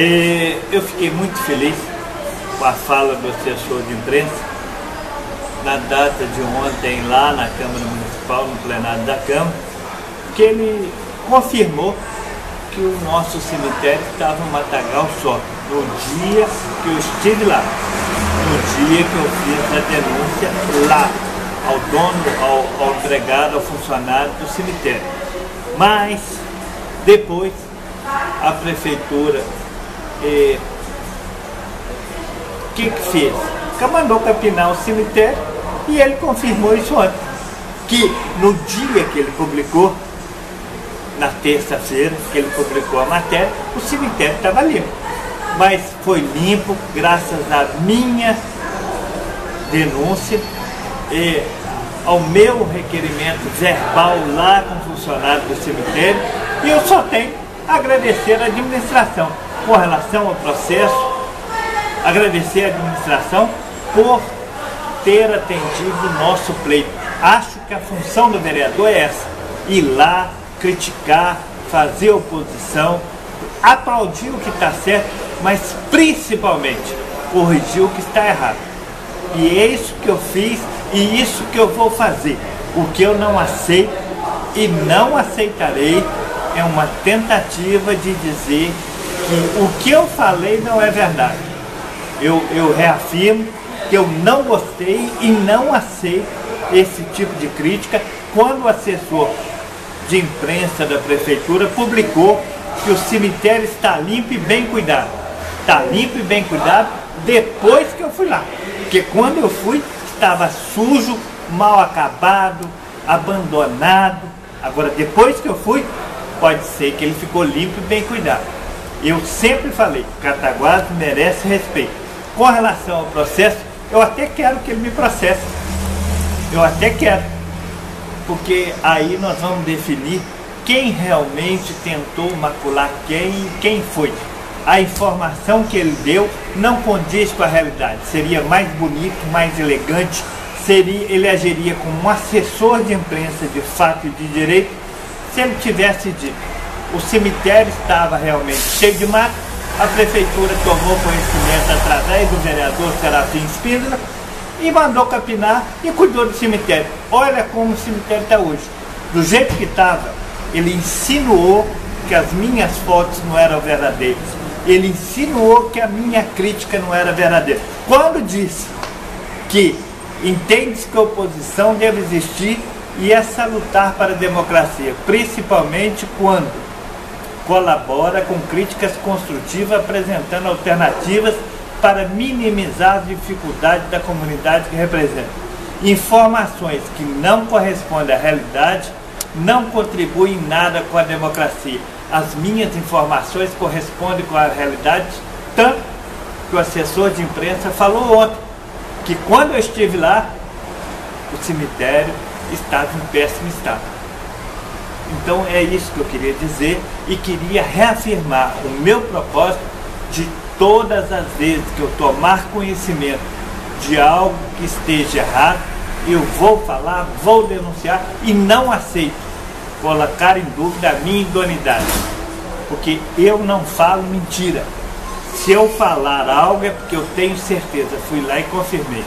Eu fiquei muito feliz com a fala do assessor de imprensa na data de ontem lá na Câmara Municipal, no plenário da Câmara, que ele confirmou que o nosso cemitério estava no matagal só, no dia que eu estive lá, no dia que eu fiz a denúncia lá, ao dono, ao, ao empregado, ao funcionário do cemitério. Mas, depois, a prefeitura o que que fez? Mandou capinar o cemitério e ele confirmou isso ontem. Que no dia que ele publicou, na terça-feira, que ele publicou a matéria, o cemitério estava limpo. Mas foi limpo graças à minha denúncia e ao meu requerimento verbal lá com o funcionário do cemitério e eu só tenho a agradecer a administração com relação ao processo, agradecer à administração por ter atendido o nosso pleito. Acho que a função do vereador é essa, ir lá, criticar, fazer oposição, aplaudir o que está certo, mas principalmente corrigir o que está errado. E é isso que eu fiz e isso que eu vou fazer. O que eu não aceito e não aceitarei é uma tentativa de dizer que o que eu falei não é verdade. Eu, eu reafirmo que eu não gostei e não aceito esse tipo de crítica quando o assessor de imprensa da prefeitura publicou que o cemitério está limpo e bem cuidado. Está limpo e bem cuidado depois que eu fui lá. Porque quando eu fui, estava sujo, mal acabado, abandonado. Agora, depois que eu fui, pode ser que ele ficou limpo e bem cuidado. Eu sempre falei, Cataguás merece respeito. Com relação ao processo, eu até quero que ele me processe. Eu até quero. Porque aí nós vamos definir quem realmente tentou macular quem e quem foi. A informação que ele deu não condiz com a realidade. Seria mais bonito, mais elegante, seria, ele agiria como um assessor de imprensa de fato e de direito se ele tivesse dito o cemitério estava realmente cheio de mato, a prefeitura tomou conhecimento através do vereador Serafim Espíndola e mandou capinar e cuidou do cemitério. Olha como o cemitério está hoje. Do jeito que estava, ele insinuou que as minhas fotos não eram verdadeiras. Ele insinuou que a minha crítica não era verdadeira. Quando disse que entende que a oposição deve existir e é salutar para a democracia, principalmente quando colabora com críticas construtivas, apresentando alternativas para minimizar as dificuldades da comunidade que representa. Informações que não correspondem à realidade não contribuem em nada com a democracia. As minhas informações correspondem com a realidade, tanto que o assessor de imprensa falou ontem, que quando eu estive lá, o cemitério estava em péssimo estado. Então é isso que eu queria dizer e queria reafirmar o meu propósito de todas as vezes que eu tomar conhecimento de algo que esteja errado, eu vou falar, vou denunciar e não aceito colocar em dúvida a minha idoneidade. Porque eu não falo mentira. Se eu falar algo é porque eu tenho certeza, fui lá e confirmei.